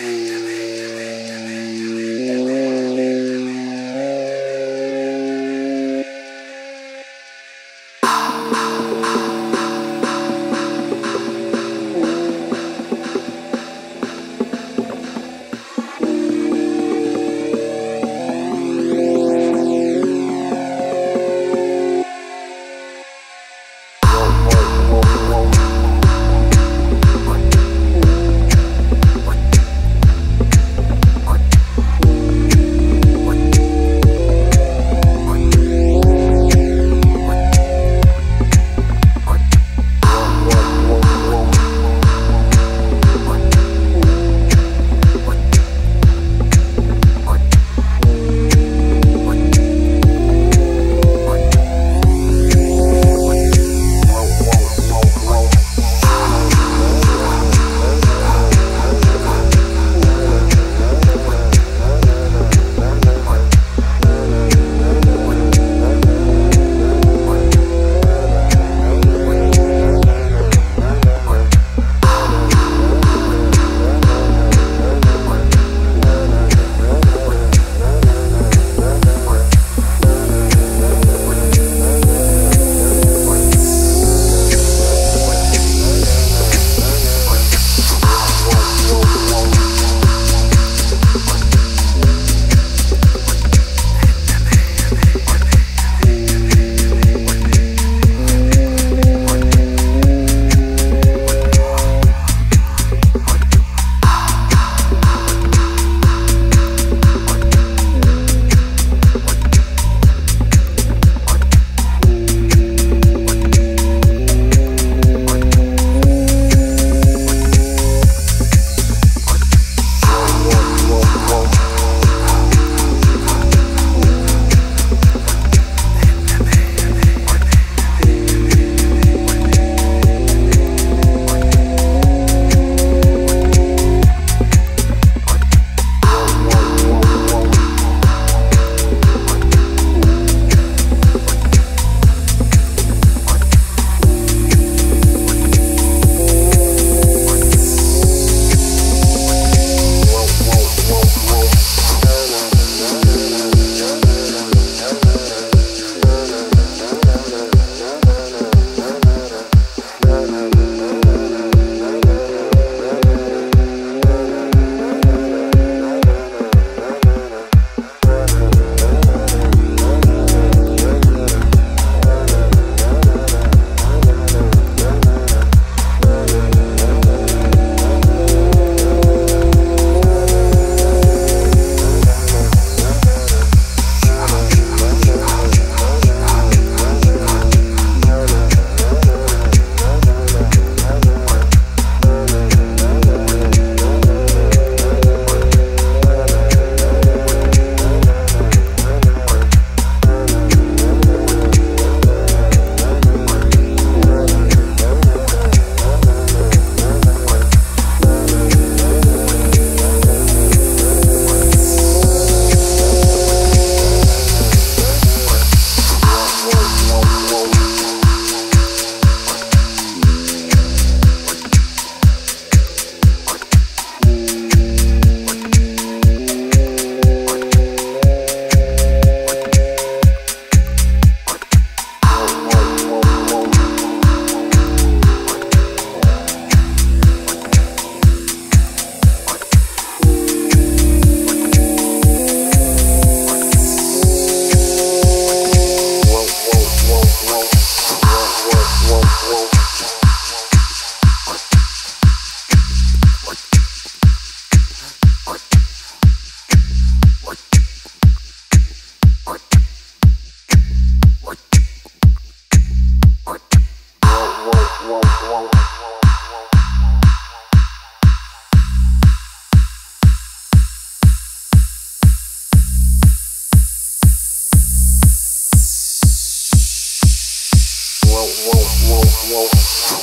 Yeah.